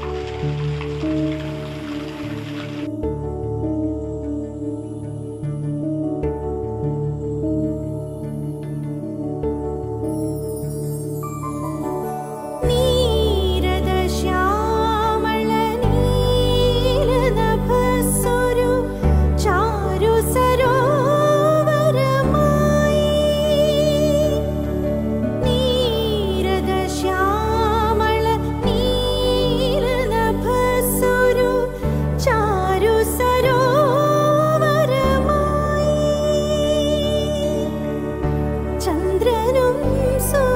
Bye. ചന്ദ്രനും സൂ